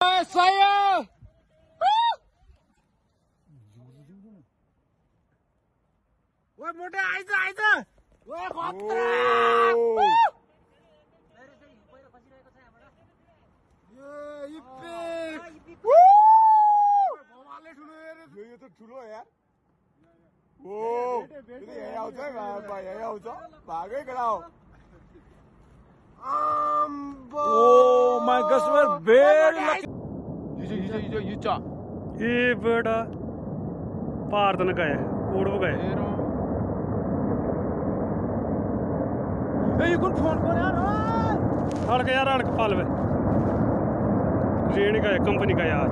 Saya! ओए मोटे आइज आइज ओए खतरा ये त ठुलो यार ओ यही आउँछ यही भागै केटा हो Oh my gosh, we're very lucky. Use use use use ਇਹ ਬੜਾ ਭਾਰਤ ਨੇ ਗਏ ਕੋੜ ਗਏ Hey, you can phone call yaar. ਹੜਕ ਯਾਰ ਹੜਕ ਪਲਵੇ रेण का है कंपनी का है आज